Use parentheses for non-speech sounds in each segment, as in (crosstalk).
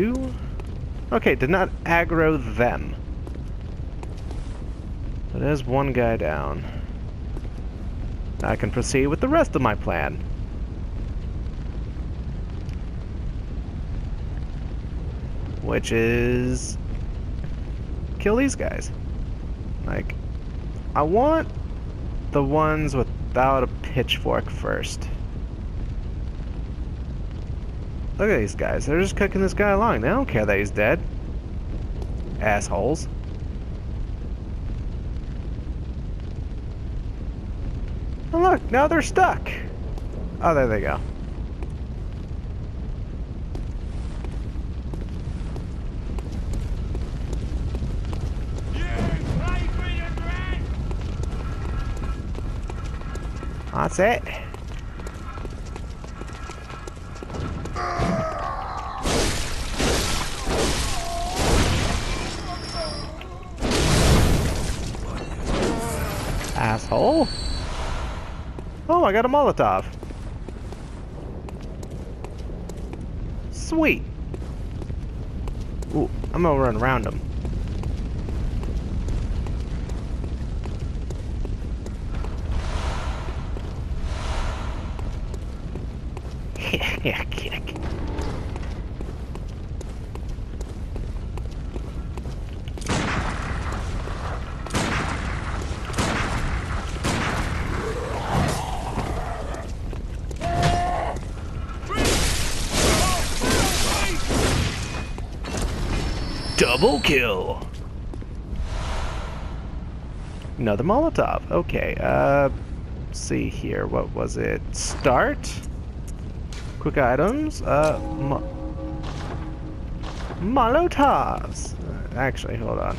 do. Okay, did not aggro them. But there's one guy down. I can proceed with the rest of my plan. Which is... Kill these guys. Like, I want the ones without a pitchfork first. Look at these guys. They're just cooking this guy along. They don't care that he's dead. Assholes. And look, now they're stuck. Oh, there they go. That's it. Oh, I got a Molotov. Sweet. Ooh, I'm gonna run around him. (laughs) yeah, kick. Double kill. Another Molotov. Okay, uh, see here. What was it? Start? Quick items. Uh, mo Molotovs. Actually, hold on.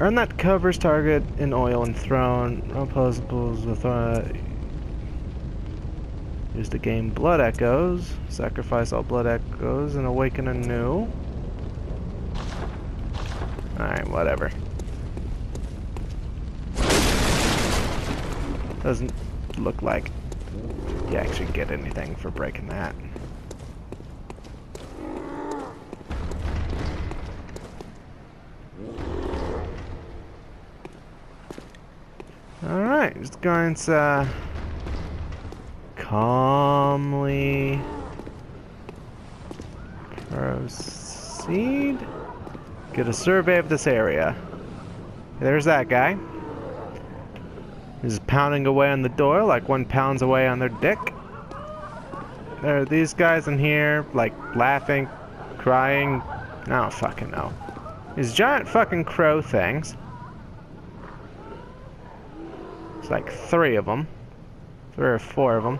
Urn that covers target in oil and thrown. Opposables with uh, use the game Blood Echoes. Sacrifice all Blood Echoes and awaken anew. Alright, whatever. Doesn't look like you actually get anything for breaking that. Alright, just going to uh, calmly proceed. Get a survey of this area. There's that guy. He's pounding away on the door like one pounds away on their dick. There are these guys in here, like, laughing, crying. I don't fucking know. These giant fucking crow things. It's like three of them. Three or four of them.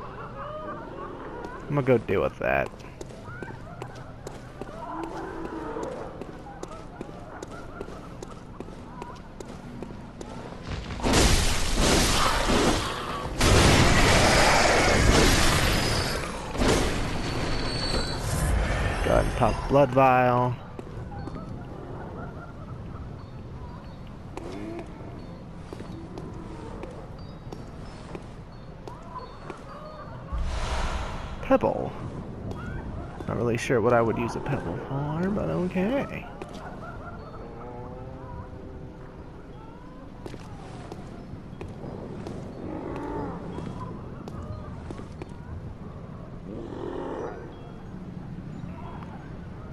I'm gonna go deal with that. Got top blood vial. Pebble. Not really sure what I would use a pebble for, but okay.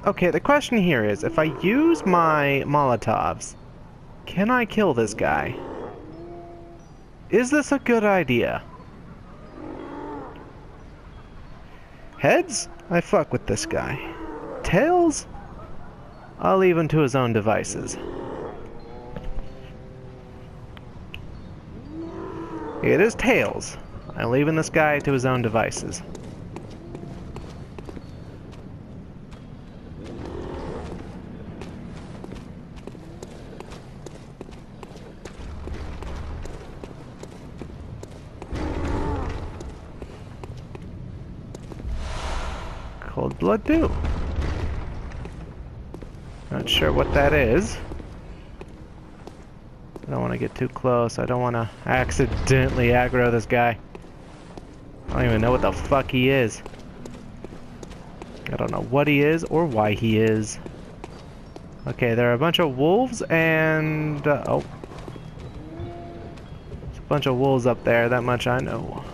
Okay, the question here is, if I use my Molotovs, can I kill this guy? Is this a good idea? Heads? I fuck with this guy. Tails? I'll leave him to his own devices. It is Tails. I'm leaving this guy to his own devices. Coldblood Dew. Not sure what that is. I don't want to get too close. I don't want to accidentally aggro this guy. I don't even know what the fuck he is. I don't know what he is or why he is. Okay, there are a bunch of wolves and... Uh, oh. There's a bunch of wolves up there, that much I know.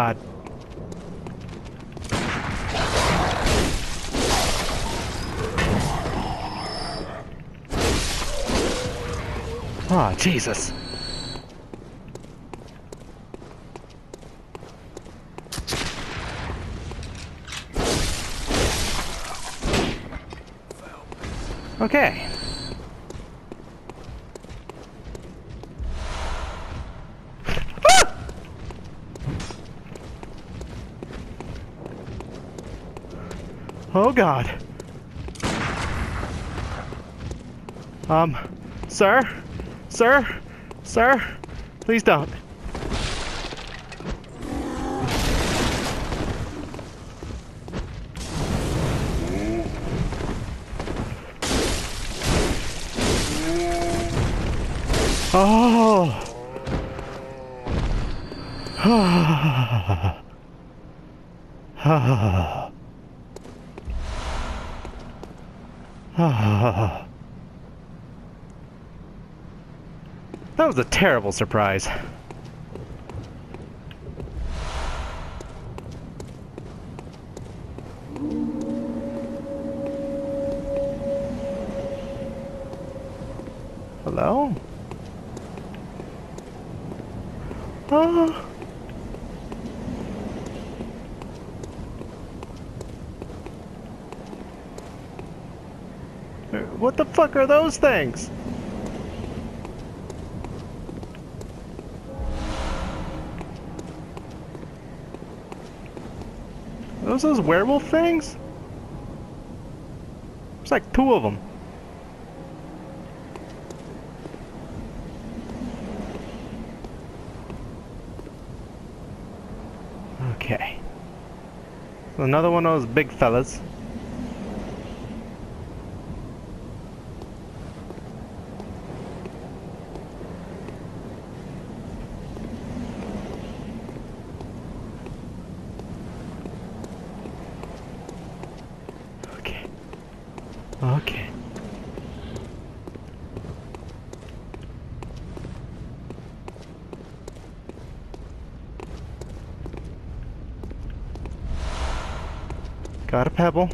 God. Oh, Jesus. Okay. Oh god. Um, sir? Sir? Sir? Please don't. Oh. (sighs) (sighs) (sighs) (sighs) That was a terrible surprise. Hello? Oh. What the fuck are those things? those those werewolf things? There's like two of them. Okay. Another one of those big fellas. Okay. Okay. Got a pebble.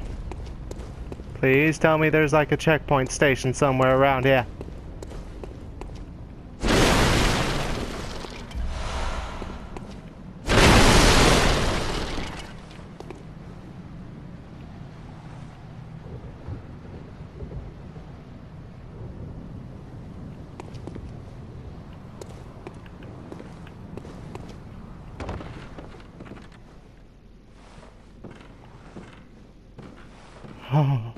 Please tell me there's like a checkpoint station somewhere around here. Oh.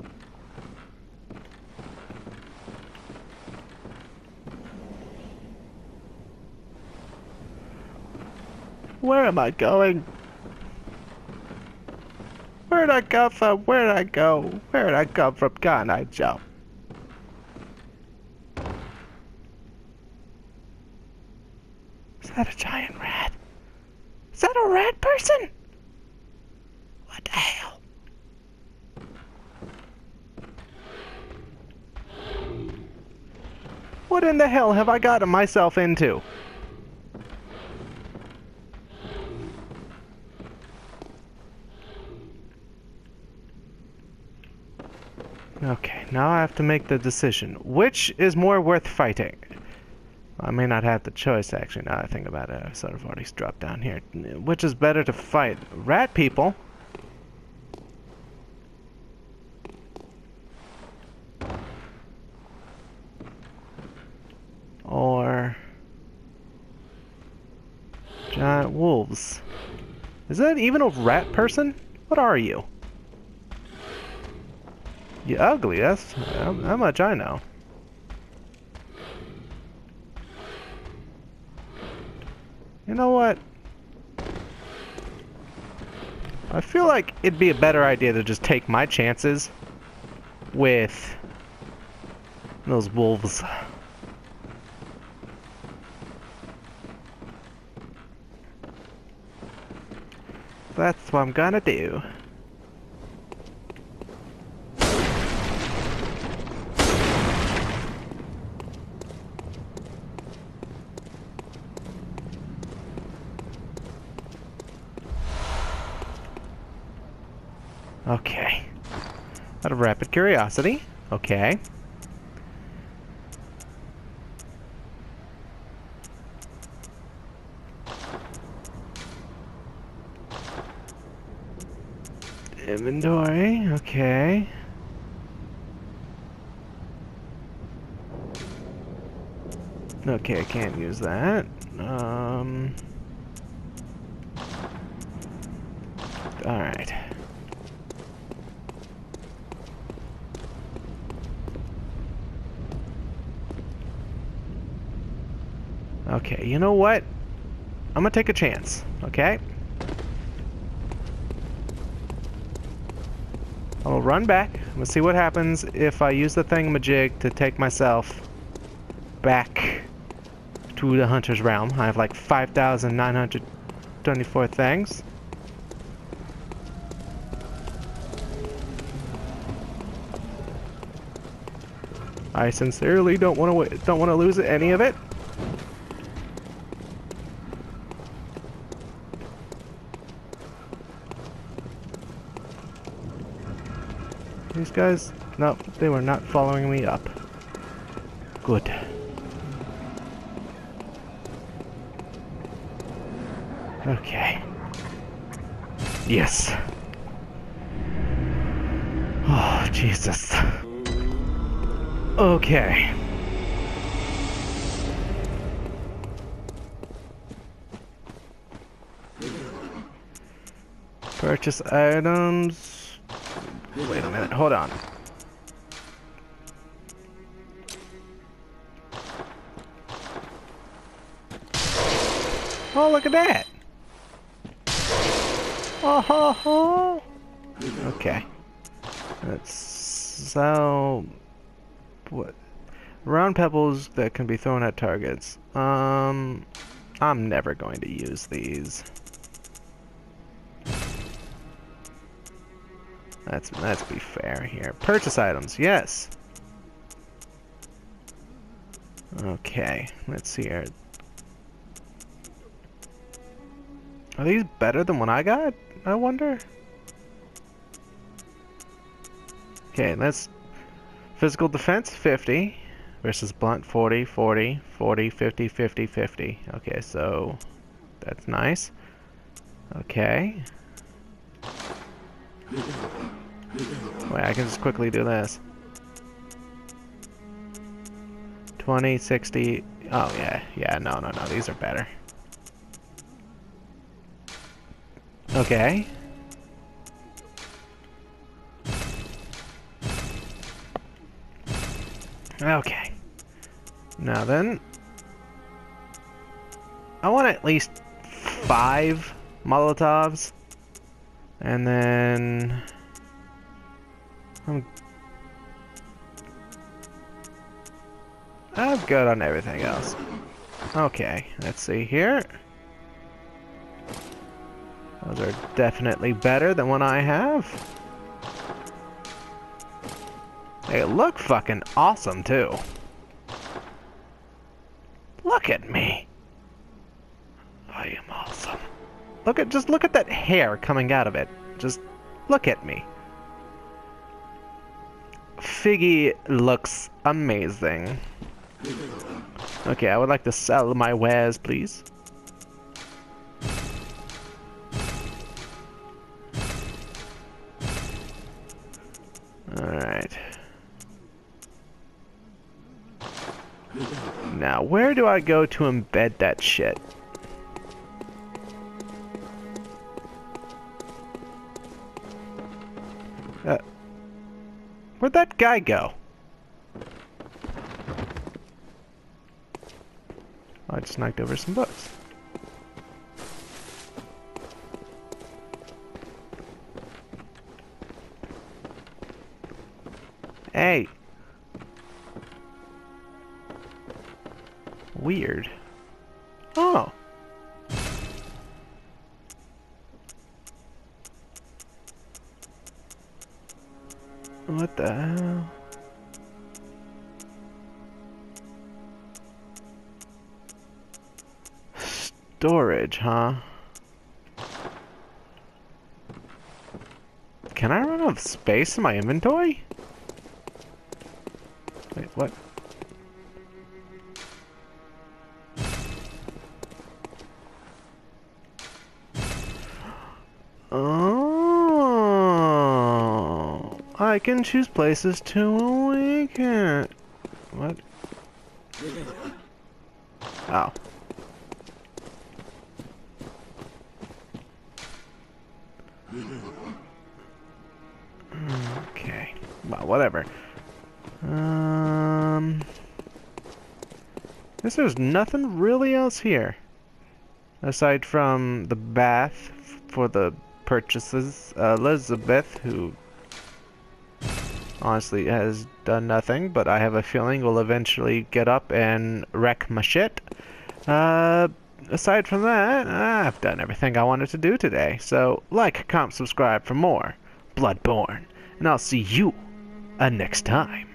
Where am I going? Where'd I come from? Where'd I go? Where'd I come from? Can't I jump? Is that a giant rat? Is that a rat person? What the hell? What in the hell have I gotten myself into? Okay, now I have to make the decision. Which is more worth fighting? I may not have the choice, actually, now I think about it. I've sort of already dropped down here. Which is better to fight? Rat people? Or... Giant wolves? Is that even a rat person? What are you? You ugly, that's how, how much I know. You know what? I feel like it'd be a better idea to just take my chances with those wolves. That's what I'm gonna do. Okay. Out of rapid curiosity. Okay. Inventory, okay. Okay, I can't use that. Um... Alright. Okay, you know what? I'm gonna take a chance, okay? I'll run back. Let's see what happens if I use the thingamajig to take myself back to the Hunter's Realm. I have like 5,924 things. I sincerely don't want to don't want to lose any of it. Guys, no, they were not following me up. Good. Okay. Yes. Oh, Jesus. Okay. Purchase items. Wait a minute, hold on. Oh, look at that! Oh, ho, ho. Okay. Let's so what? Round pebbles that can be thrown at targets. Um, I'm never going to use these. Let's let's be fair here. Purchase items, yes. Okay, let's see here. Are these better than what I got? I wonder. Okay, let's physical defense 50 versus blunt 40, 40, 40, 50, 50, 50. Okay, so that's nice. Okay. Wait, I can just quickly do this. 20, 60... Oh, yeah. Yeah, no, no, no. These are better. Okay. Okay. Now then... I want at least five Molotovs. And then... I'm... I'm good on everything else. Okay, let's see here. Those are definitely better than what I have. They look fucking awesome, too. Look at me. I am awesome. Look at, just look at that hair coming out of it. Just look at me. Figgy looks amazing. Okay, I would like to sell my wares, please. Alright. Now, where do I go to embed that shit? Where'd that guy go? I just knocked over some books. Hey! Weird. Oh! What the hell? Storage, huh? Can I run out of space in my inventory? Wait, what? (gasps) Oh, I can choose places to awaken. What? Oh. Okay. Well, whatever. Um. Guess there's nothing really else here. Aside from the bath for the purchases. Elizabeth, who honestly has done nothing, but I have a feeling will eventually get up and wreck my shit. Uh, aside from that, I've done everything I wanted to do today. So, like, comment, subscribe for more Bloodborne, and I'll see you uh, next time.